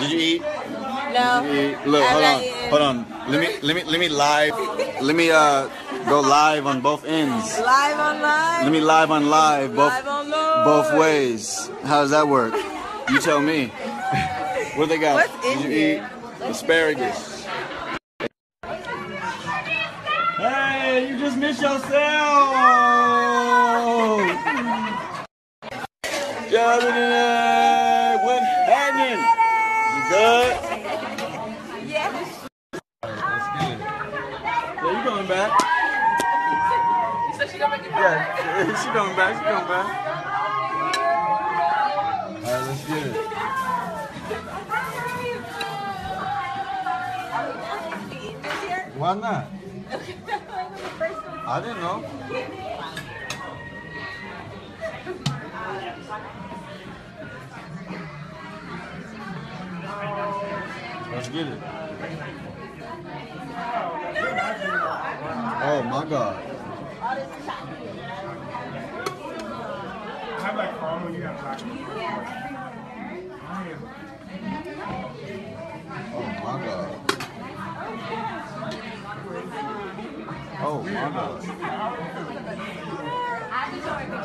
Did you eat? No. Did you eat? Look, hold on, eating. hold on. Let me, let me, let me live. Let me uh go live on both ends. Live on live. Let me live on live both Live on both ways. How does that work? You tell me. what they got? What's Did you here? eat asparagus? Hey, you just missed yourself. Germany, what's happening? You good? Yes. Yeah, you coming back? So she gonna make it Yeah, she coming back. She coming back. All right, let's get it. Why not? I didn't know. Let's get it. Oh my God. have like caramel, you got black. Oh my God. Oh my God.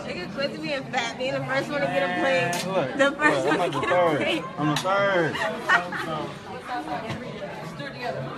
Nigga quit being fat, being the first one to get a plate. Look, The first look, one to get a plate. I'm the third. stood together.